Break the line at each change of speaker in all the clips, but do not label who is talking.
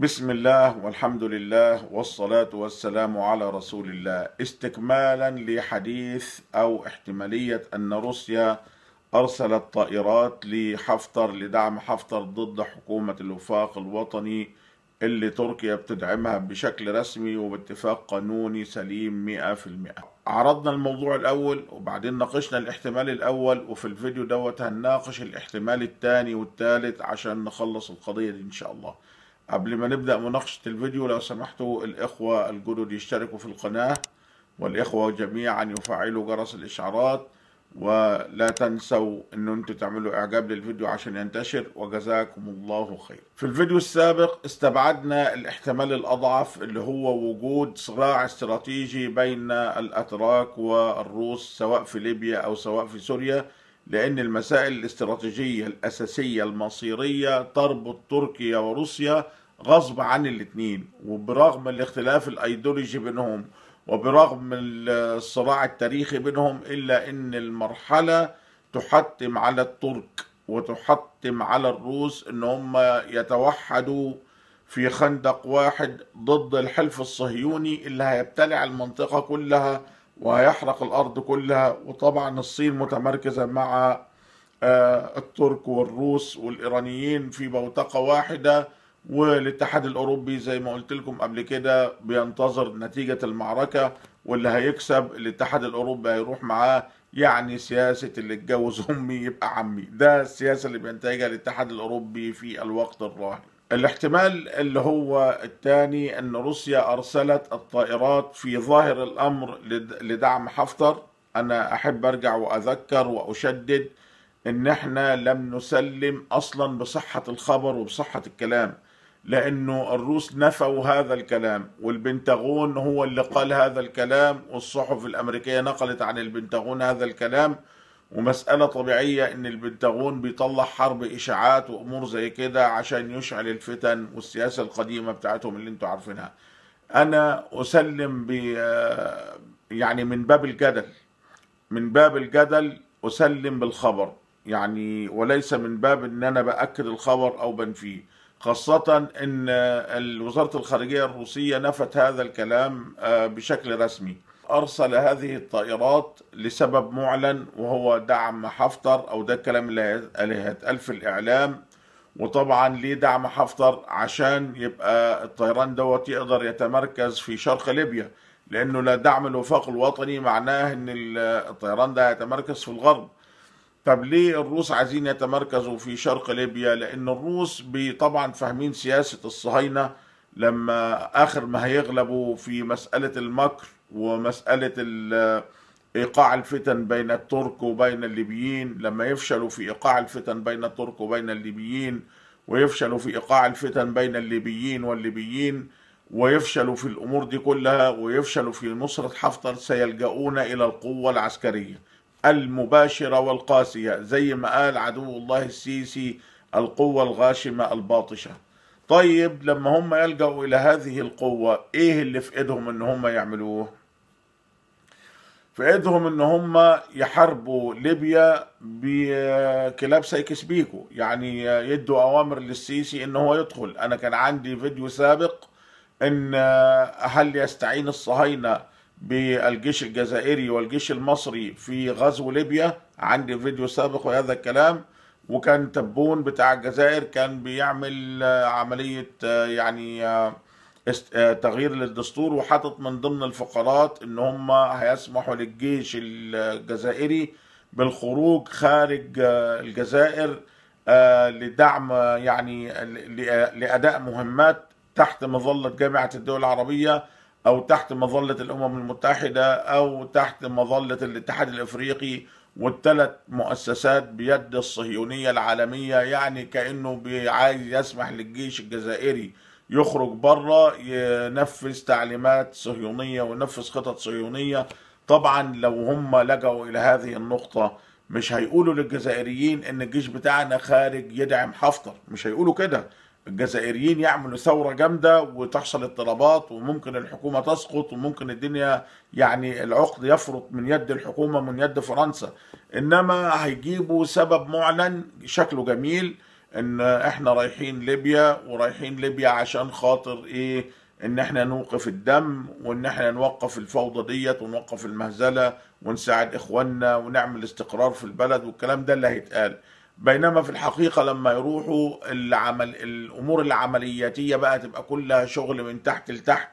بسم الله والحمد لله والصلاة والسلام على رسول الله. استكمالا لحديث أو احتمالية أن روسيا أرسلت طائرات لحفتر لدعم حفتر ضد حكومة الوفاق الوطني اللي تركيا بتدعمها بشكل رسمي وباتفاق قانوني سليم مئة في المئة. عرضنا الموضوع الأول وبعدين ناقشنا الاحتمال الأول وفي الفيديو دوت هنناقش الاحتمال الثاني والثالث عشان نخلص القضية دي إن شاء الله. قبل ما نبدأ مناقشة الفيديو لو سمحتوا الإخوة الجدد يشتركوا في القناة والإخوة جميعا يفعلوا جرس الإشعارات ولا تنسوا إن أنتوا تعملوا إعجاب للفيديو عشان ينتشر وجزاكم الله خير. في الفيديو السابق استبعدنا الاحتمال الأضعف اللي هو وجود صراع استراتيجي بين الأتراك والروس سواء في ليبيا أو سواء في سوريا لأن المسائل الاستراتيجية الأساسية المصيرية تربط تركيا وروسيا غصب عن الاثنين وبرغم الاختلاف الأيديولوجي بينهم وبرغم الصراع التاريخي بينهم إلا أن المرحلة تحتم على الترك وتحتم على الروس أن هم يتوحدوا في خندق واحد ضد الحلف الصهيوني اللي هيبتلع المنطقة كلها وهيحرق الأرض كلها. وطبعا الصين متمركزة مع الترك والروس والإيرانيين في بوتقة واحدة والاتحاد الأوروبي زي ما قلت لكم قبل كده بينتظر نتيجة المعركة واللي هيكسب الاتحاد الأوروبي هيروح معاه. يعني سياسة اللي اتجوز أمي يبقى عمي. ده السياسة اللي بينتهجها الاتحاد الأوروبي في الوقت الراهن. الاحتمال اللي هو الثاني إن روسيا أرسلت الطائرات في ظاهر الأمر لدعم حفتر. أنا أحب أرجع وأذكر وأشدد إن إحنا لم نسلم أصلا بصحة الخبر وبصحة الكلام. لأنه الروس نفوا هذا الكلام والبنتاغون هو اللي قال هذا الكلام والصحف الأمريكية نقلت عن البنتاغون هذا الكلام ومسألة طبيعية إن البنتاغون بيطلع حرب إشاعات وأمور زي كده عشان يشعل الفتن والسياسة القديمة بتاعتهم اللي أنتوا عارفينها. أنا أسلم ب يعني من باب الجدل من باب الجدل أسلم بالخبر يعني وليس من باب إن أنا بأكد الخبر أو بنفيه. خاصة إن وزارة الخارجية الروسية نفت هذا الكلام بشكل رسمي. أرسل هذه الطائرات لسبب معلن وهو دعم حفتر أو ده الكلام اللي هيتقال في الإعلام. وطبعا ليه دعم حفتر؟ عشان يبقى الطيران دوت يقدر يتمركز في شرق ليبيا. لأنه لا دعم الوفاق الوطني معناه إن الطيران ده يتمركز في الغرب. طب ليه الروس عايزين يتمركزوا في شرق ليبيا؟ لأن الروس طبعا فاهمين سياسة الصهاينة لما آخر ما هيغلبوا في مسألة المكر ومسألة إيقاع الفتن بين الترك وبين الليبيين لما يفشلوا في إيقاع الفتن بين الترك وبين الليبيين ويفشلوا في إيقاع الفتن بين الليبيين والليبيين ويفشلوا في الأمور دي كلها ويفشلوا في نصرة حفتر سيلجؤون إلى القوة العسكرية. المباشرة والقاسية زي ما قال عدو الله السيسي القوة الغاشمة الباطشة. طيب لما هم يلجأوا إلى هذه القوة إيه اللي في إيدهم إن هم يعملوه؟ في إيدهم إن هم يحاربوا ليبيا بكلاب سايكس بيكو. يعني يدوا أوامر للسيسي إن هو يدخل. أنا كان عندي فيديو سابق إن هل يستعين الصهاينة بالجيش الجزائري والجيش المصري في غزو ليبيا. عندي فيديو سابق وهذا الكلام. وكان تبون بتاع الجزائر كان بيعمل عملية يعني تغيير للدستور وحاطط من ضمن الفقرات إن هم هيسمحوا للجيش الجزائري بالخروج خارج الجزائر لدعم يعني لأداء مهمات تحت مظلة جامعة الدول العربية. أو تحت مظلة الأمم المتحدة أو تحت مظلة الاتحاد الإفريقي والثلاث مؤسسات بيد الصهيونية العالمية يعني كأنه عايز يسمح للجيش الجزائري يخرج بره ينفذ تعليمات صهيونية وينفذ خطط صهيونية. طبعا لو هم لجأوا إلى هذه النقطة مش هيقولوا للجزائريين إن الجيش بتاعنا خارج يدعم حفتر مش هيقولوا كده. الجزائريين يعملوا ثورة جامدة وتحصل اضطرابات وممكن الحكومة تسقط وممكن الدنيا يعني العقد يفرط من يد الحكومة من يد فرنسا. إنما هيجيبوا سبب معلن شكله جميل إن إحنا رايحين ليبيا ورايحين ليبيا عشان خاطر إيه؟ إن إحنا نوقف الدم وإن إحنا نوقف الفوضى ديت ونوقف المهزلة ونساعد إخواننا ونعمل استقرار في البلد والكلام ده اللي هيتقال. بينما في الحقيقة لما يروحوا العمل الأمور العملياتية بقى تبقى كلها شغل من تحت لتحت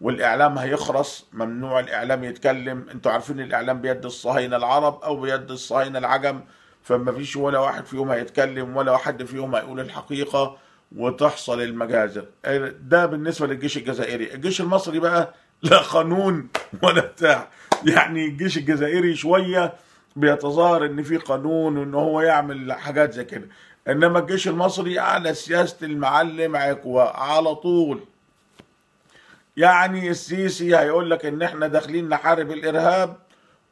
والإعلام هيخرس ممنوع الإعلام يتكلم. أنتوا عارفين الإعلام بيد الصهاينة العرب أو بيد الصهاينة العجم فما فيش ولا واحد فيهم هيتكلم ولا واحد فيهم هيقول الحقيقة وتحصل المجازر. ده بالنسبة للجيش الجزائري. الجيش المصري بقى لا قانون ولا بتاع. يعني الجيش الجزائري شوية بيتظاهر إن في قانون وإن هو يعمل حاجات زي كده. إنما الجيش المصري على سياسة المعلم عكوى على طول. يعني السيسي هيقول لك إن إحنا داخلين نحارب الإرهاب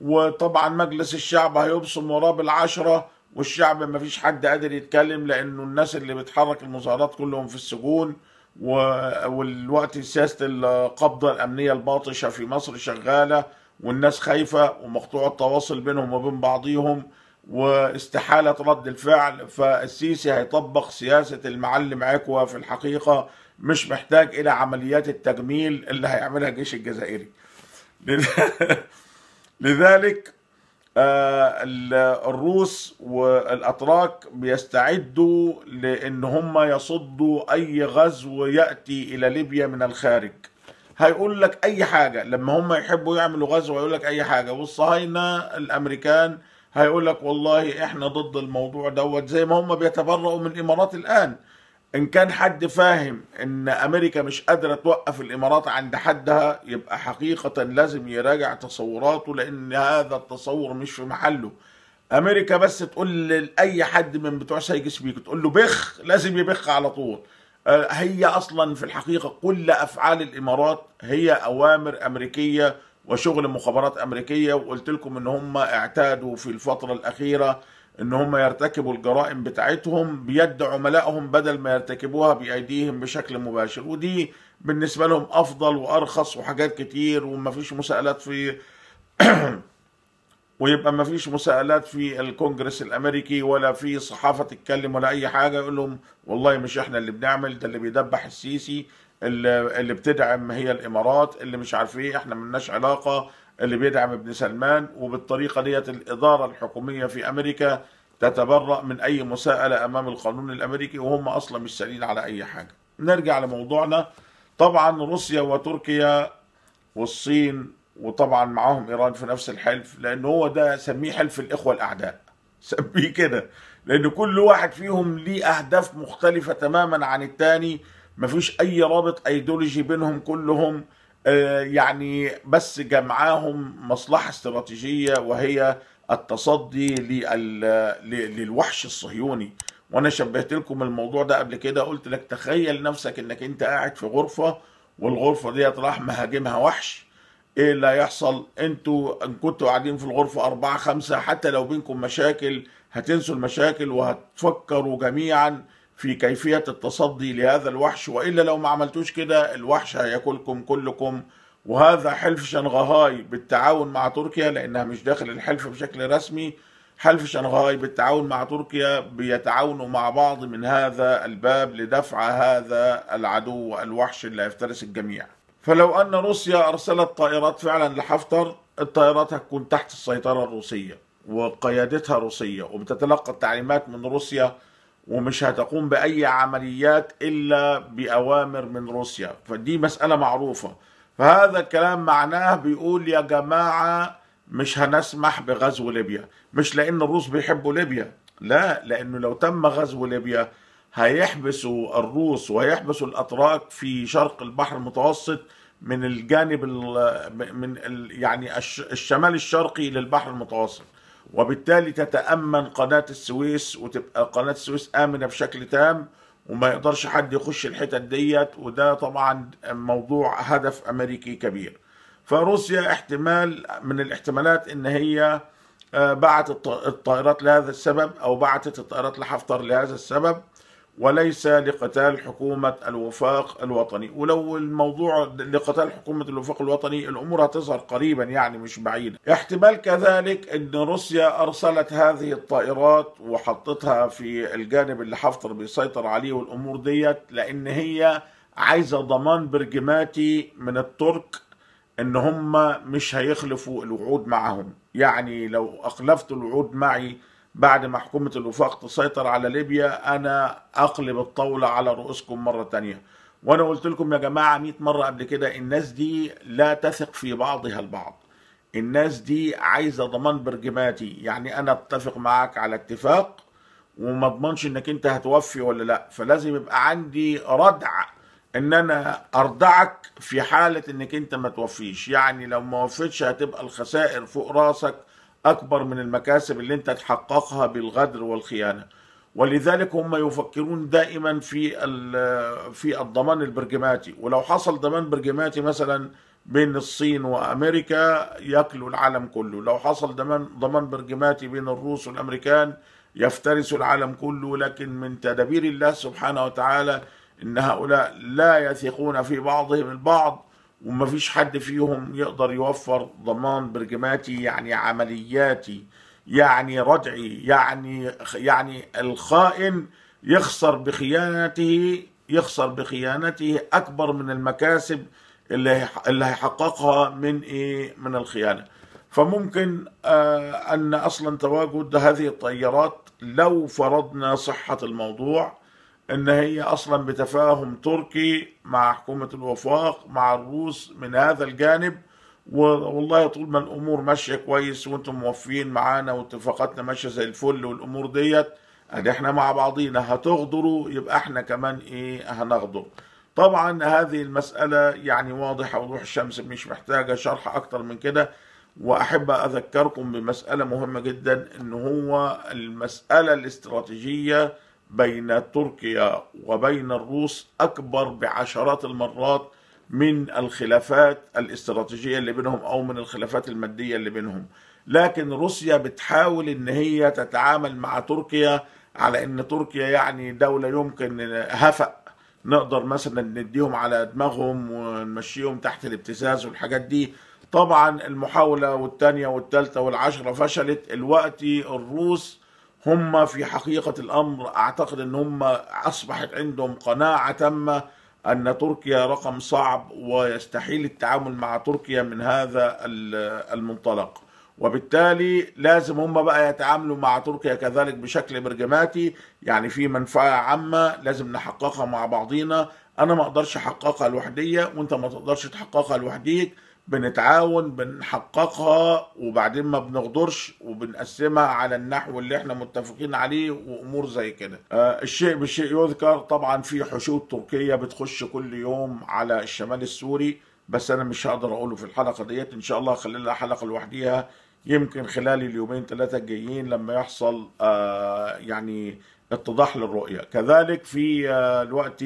وطبعا مجلس الشعب هيبصم وراه بالعشرة والشعب ما فيش حد قادر يتكلم لأنه الناس اللي بتحرك المظاهرات كلهم في السجون والوقت سياسة القبضة الأمنية الباطشة في مصر شغالة. والناس خايفة ومقطوع التواصل بينهم وبين بعضيهم واستحالة رد الفعل فالسيسي هيطبق سياسة المعلم عكوى في الحقيقة مش محتاج إلى عمليات التجميل اللي هيعملها الجيش الجزائري. لذلك الروس والأتراك بيستعدوا لإن هم يصدوا أي غزو يأتي إلى ليبيا من الخارج. هيقول لك أي حاجة. لما هم يحبوا يعملوا غزو هيقول لك أي حاجة. والصهاينه الأمريكان هيقول لك والله إحنا ضد الموضوع دوت زي ما هم بيتبرؤوا من الإمارات الآن. إن كان حد فاهم إن أمريكا مش قادرة توقف الإمارات عند حدها يبقى حقيقة لازم يراجع تصوراته لأن هذا التصور مش في محله. أمريكا بس تقول لأي حد من بتوع سايكس بيكو تقول له بخ لازم يبخ على طول. هي أصلا في الحقيقة كل أفعال الإمارات هي أوامر أمريكية وشغل مخابرات أمريكية وقلت لكم إن هم اعتادوا في الفترة الأخيرة إن هم يرتكبوا الجرائم بتاعتهم بيد عملائهم بدل ما يرتكبوها بأيديهم بشكل مباشر. ودي بالنسبة لهم أفضل وأرخص وحاجات كتير وما فيش مساءلات في ويبقى ما فيش مساءلات في الكونجرس الأمريكي ولا في صحافة تتكلم ولا أي حاجة يقول لهم والله مش إحنا اللي بنعمل ده اللي بيدبح السيسي اللي, اللي بتدعم هي الإمارات اللي مش عارف إيه إحنا ملناش علاقة اللي بيدعم ابن سلمان وبالطريقة ديت الإدارة الحكومية في أمريكا تتبرأ من أي مساءلة أمام القانون الأمريكي وهم أصلا مش سالين على أي حاجة. نرجع لموضوعنا طبعا روسيا وتركيا والصين وطبعا معاهم إيران في نفس الحلف لأن هو ده سميه حلف الإخوة الأعداء. سميه كده. لأن كل واحد فيهم ليه أهداف مختلفة تماما عن الثاني مفيش أي رابط أيديولوجي بينهم كلهم. يعني بس جمعاهم مصلحة استراتيجية وهي التصدي للوحش الصهيوني. وأنا شبهت لكم الموضوع ده قبل كده. قلت لك تخيل نفسك إنك أنت قاعد في غرفة والغرفة ديت راح مهاجمها وحش. إيه اللي هيحصل؟ أنتوا ان كنتوا قاعدين في الغرفة أربعة خمسة حتى لو بينكم مشاكل هتنسوا المشاكل وهتفكروا جميعا في كيفية التصدي لهذا الوحش وإلا لو ما عملتوش كده الوحش هياكلكم كلكم. وهذا حلف شنغهاي بالتعاون مع تركيا لأنها مش داخل الحلف بشكل رسمي. حلف شنغهاي بالتعاون مع تركيا بيتعاونوا مع بعض من هذا الباب لدفع هذا العدو الوحش اللي هيفترس الجميع. فلو أن روسيا أرسلت طائرات فعلا لحفتر الطائرات هتكون تحت السيطرة الروسية وقيادتها روسية وبتتلقى التعليمات من روسيا ومش هتقوم بأي عمليات إلا بأوامر من روسيا. فدي مسألة معروفة. فهذا الكلام معناه بيقول يا جماعة مش هنسمح بغزو ليبيا. مش لأن الروس بيحبوا ليبيا لا لأنه لو تم غزو ليبيا هيحبسوا الروس وهيحبسوا الأتراك في شرق البحر المتوسط من الجانب من يعني الشمال الشرقي للبحر المتوسط. وبالتالي تتأمن قناة السويس وتبقى قناة السويس آمنة بشكل تام وما يقدرش حد يخش الحتت ديت وده طبعا موضوع هدف أمريكي كبير. فروسيا احتمال من الاحتمالات إن هي بعتت الطائرات لهذا السبب أو بعتت الطائرات لحفتر لهذا السبب. وليس لقتال حكومة الوفاق الوطني. ولو الموضوع لقتال حكومة الوفاق الوطني الأمور هتظهر قريبا يعني مش بعيدة احتمال كذلك أن روسيا أرسلت هذه الطائرات وحطتها في الجانب اللي حفتر بيسيطر عليه والأمور ديت لأن هي عايزة ضمان برجماتي من الترك إن هم مش هيخلفوا الوعود معهم. يعني لو أخلفت الوعود معي بعد ما حكومة الوفاق تسيطر على ليبيا أنا أقلب الطاولة على رؤوسكم مرة تانية. وأنا قلت لكم يا جماعة 100 مرة قبل كده الناس دي لا تثق في بعضها البعض. الناس دي عايزة ضمان برجماتي. يعني أنا أتفق معاك على اتفاق وما أضمنش إنك أنت هتوفي ولا لأ. فلازم يبقى عندي ردع إن أنا أرضعك في حالة إنك أنت ما توفيش. يعني لو ما وفيتش هتبقى الخسائر فوق راسك أكبر من المكاسب اللي أنت تحققها بالغدر والخيانة. ولذلك هم يفكرون دائما في في الضمان البرجماتي. ولو حصل ضمان برجماتي مثلا بين الصين وأمريكا ياكلوا العالم كله. لو حصل ضمان ضمان برجماتي بين الروس والأمريكان يفترسوا العالم كله. لكن من تدابير الله سبحانه وتعالى إن هؤلاء لا يثقون في بعضهم البعض. وما فيش حد فيهم يقدر يوفر ضمان برجماتي يعني عملياتي يعني ردعي يعني يعني الخائن يخسر بخيانته يخسر بخيانته أكبر من المكاسب اللي اللي هيحققها من إيه؟ من الخيانة. فممكن آه أن أصلا تواجد هذه الطيارات لو فرضنا صحة الموضوع. إن هي أصلا بتفاهم تركي مع حكومة الوفاق مع الروس من هذا الجانب. والله طول ما الأمور ماشية كويس وأنتم موفيين معانا واتفاقاتنا ماشية زي الفل والأمور ديت ادي إحنا مع بعضينا هتغدروا يبقى إحنا كمان إيه هنغدر. طبعا هذه المسألة يعني واضحة وضوح الشمس مش محتاجة شرح أكتر من كده. وأحب أذكركم بمسألة مهمة جدا إن هو المسألة الاستراتيجية بين تركيا وبين الروس أكبر بعشرات المرات من الخلافات الاستراتيجية اللي بينهم أو من الخلافات المادية اللي بينهم. لكن روسيا بتحاول إن هي تتعامل مع تركيا على إن تركيا يعني دولة يمكن هفأ. نقدر مثلا نديهم على دماغهم ونمشيهم تحت الابتزاز والحاجات دي. طبعا المحاولة والثانيه والثالثه والعشرة فشلت. الوقت الروس هم في حقيقة الأمر أعتقد أن هم أصبحت عندهم قناعة تامة أن تركيا رقم صعب ويستحيل التعامل مع تركيا من هذا المنطلق. وبالتالي لازم هم بقى يتعاملوا مع تركيا كذلك بشكل برجماتي. يعني في منفعة عامة لازم نحققها مع بعضينا. أنا ما أقدرش أحققها لوحدية وأنت ما تقدرش تحققها لوحديك. بنتعاون بنحققها وبعدين ما بنغدرش وبنقسمها على النحو اللي إحنا متفقين عليه وأمور زي كده. آه الشيء بالشيء يذكر. طبعا في حشود تركية بتخش كل يوم على الشمال السوري بس أنا مش هقدر أقوله في الحلقة ديت. إن شاء الله اخلي لها حلقه لوحديها يمكن خلال اليومين ثلاثة الجايين لما يحصل آه يعني اتضاح للرؤية. كذلك في آه الوقت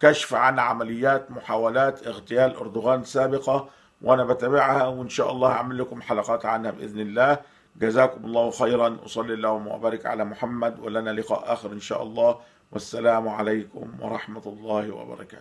كشف عن عمليات محاولات اغتيال أردوغان سابقة. وأنا بتابعها وإن شاء الله هعمل لكم حلقات عنها بإذن الله. جزاكم الله خيرا. وصلي اللهم وبارك على محمد ولنا لقاء آخر إن شاء الله. والسلام عليكم ورحمة الله وبركاته.